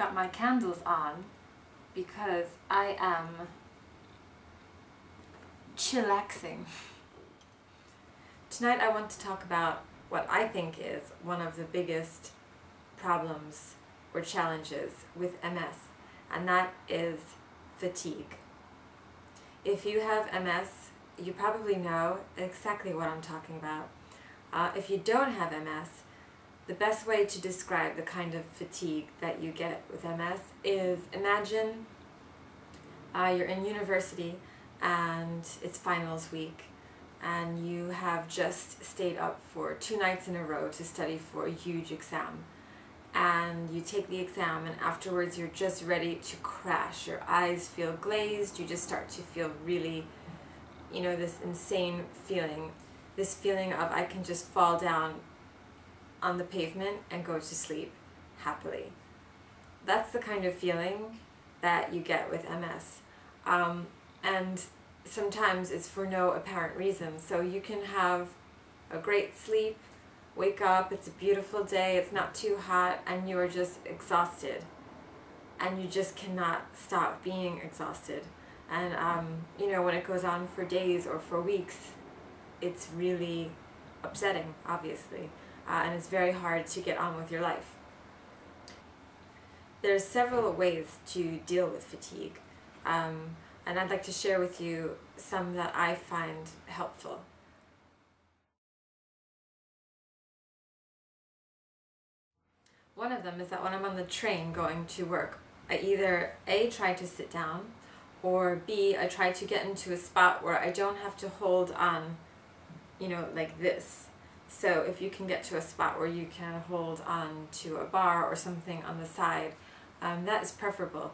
got my candles on because I am chillaxing. Tonight I want to talk about what I think is one of the biggest problems or challenges with MS, and that is fatigue. If you have MS, you probably know exactly what I'm talking about. Uh, if you don't have MS, the best way to describe the kind of fatigue that you get with MS is imagine uh, you're in university and it's finals week and you have just stayed up for two nights in a row to study for a huge exam. And you take the exam and afterwards you're just ready to crash. Your eyes feel glazed. You just start to feel really you know this insane feeling this feeling of I can just fall down on the pavement and go to sleep happily that's the kind of feeling that you get with MS um, and sometimes it's for no apparent reason. So you can have a great sleep, wake up, it's a beautiful day, it's not too hot, and you are just exhausted. And you just cannot stop being exhausted. And, um, you know, when it goes on for days or for weeks, it's really upsetting, obviously. Uh, and it's very hard to get on with your life. There's several ways to deal with fatigue. Um, and I'd like to share with you some that I find helpful. One of them is that when I'm on the train going to work, I either A, try to sit down, or B, I try to get into a spot where I don't have to hold on, you know, like this. So if you can get to a spot where you can hold on to a bar or something on the side, um, that is preferable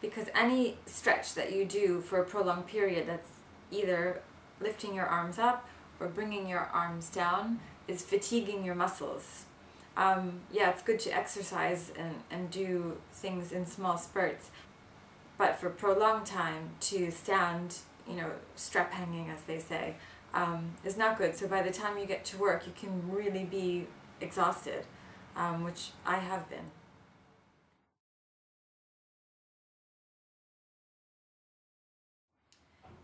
because any stretch that you do for a prolonged period that's either lifting your arms up or bringing your arms down is fatiguing your muscles. Um, yeah, it's good to exercise and, and do things in small spurts, but for prolonged time to stand, you know, strap hanging as they say, um, is not good. So by the time you get to work, you can really be exhausted, um, which I have been.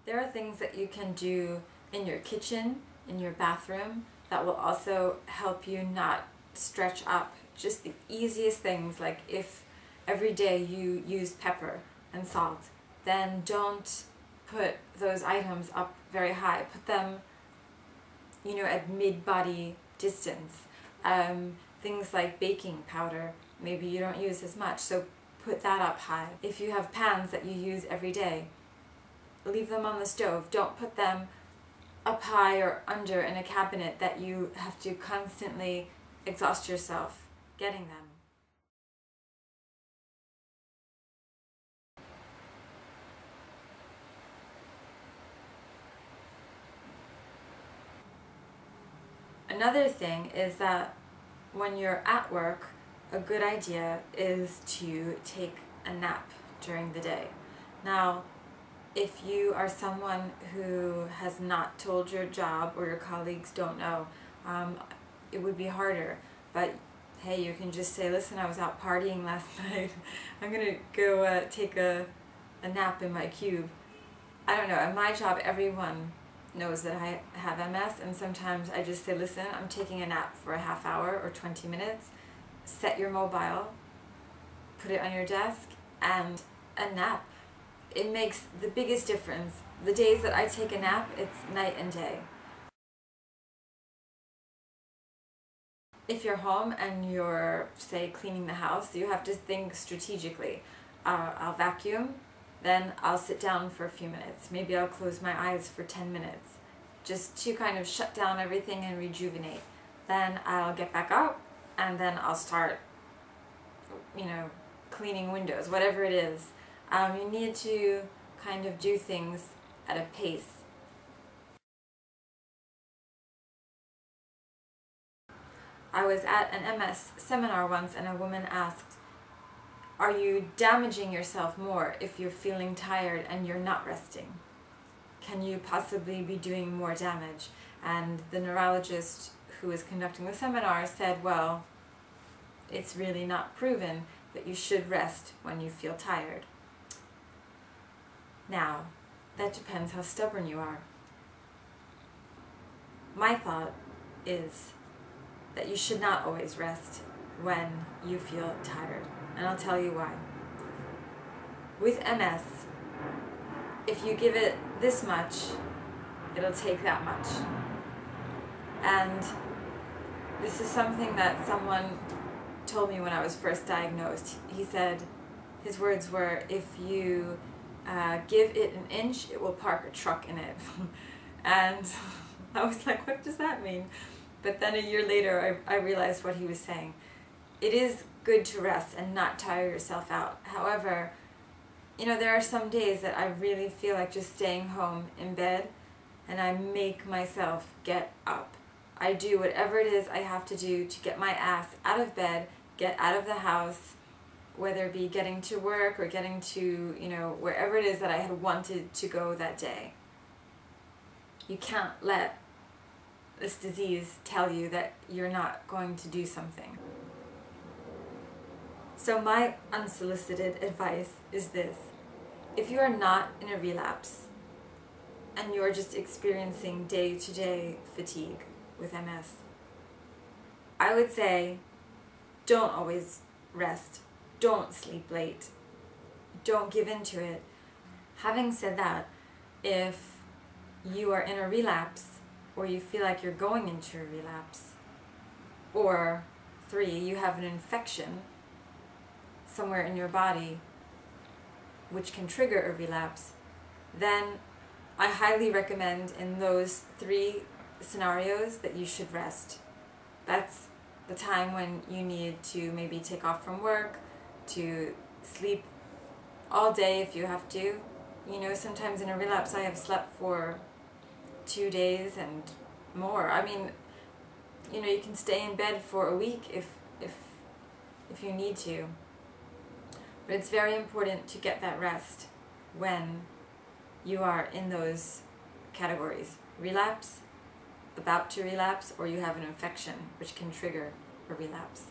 There are things that you can do in your kitchen, in your bathroom, that will also help you not stretch up. Just the easiest things, like if every day you use pepper and salt, then don't put those items up very high. Put them, you know, at mid-body distance. Um, things like baking powder, maybe you don't use as much, so put that up high. If you have pans that you use every day, leave them on the stove. Don't put them up high or under in a cabinet that you have to constantly exhaust yourself getting them. Another thing is that when you're at work, a good idea is to take a nap during the day. Now, if you are someone who has not told your job or your colleagues don't know, um, it would be harder. But hey, you can just say, listen, I was out partying last night. I'm going to go uh, take a, a nap in my cube. I don't know, at my job, everyone knows that I have MS, and sometimes I just say, listen, I'm taking a nap for a half hour or 20 minutes. Set your mobile, put it on your desk, and a nap it makes the biggest difference. The days that I take a nap, it's night and day. If you're home and you're, say, cleaning the house, you have to think strategically. Uh, I'll vacuum, then I'll sit down for a few minutes. Maybe I'll close my eyes for 10 minutes, just to kind of shut down everything and rejuvenate. Then I'll get back out, and then I'll start, you know, cleaning windows, whatever it is. Um, you need to kind of do things at a pace. I was at an MS seminar once and a woman asked, are you damaging yourself more if you're feeling tired and you're not resting? Can you possibly be doing more damage? And the neurologist who was conducting the seminar said, well, it's really not proven that you should rest when you feel tired. Now, that depends how stubborn you are. My thought is that you should not always rest when you feel tired, and I'll tell you why. With MS, if you give it this much, it'll take that much. And this is something that someone told me when I was first diagnosed. He said, his words were, if you uh, give it an inch, it will park a truck in it. and I was like, what does that mean? But then a year later, I, I realized what he was saying. It is good to rest and not tire yourself out. However, you know, there are some days that I really feel like just staying home in bed and I make myself get up. I do whatever it is I have to do to get my ass out of bed, get out of the house, whether it be getting to work or getting to, you know, wherever it is that I had wanted to go that day. You can't let this disease tell you that you're not going to do something. So my unsolicited advice is this. If you are not in a relapse and you're just experiencing day-to-day -day fatigue with MS, I would say don't always rest. Don't sleep late. Don't give in to it. Having said that, if you are in a relapse or you feel like you're going into a relapse, or three, you have an infection somewhere in your body which can trigger a relapse, then I highly recommend in those three scenarios that you should rest. That's the time when you need to maybe take off from work, to sleep all day if you have to. You know, sometimes in a relapse I have slept for two days and more. I mean, you know, you can stay in bed for a week if, if, if you need to. But it's very important to get that rest when you are in those categories. Relapse, about to relapse, or you have an infection which can trigger a relapse.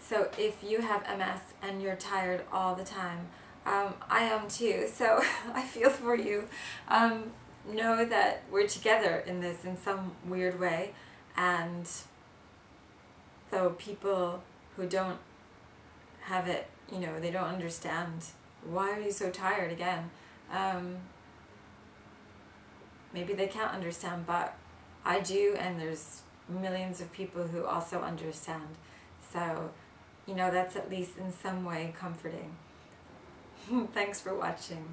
So if you have MS and you're tired all the time, um, I am too, so I feel for you. Um, know that we're together in this in some weird way and so people who don't have it, you know, they don't understand why are you so tired again. Um, maybe they can't understand, but I do, and there's millions of people who also understand. So, you know, that's at least in some way comforting. Thanks for watching.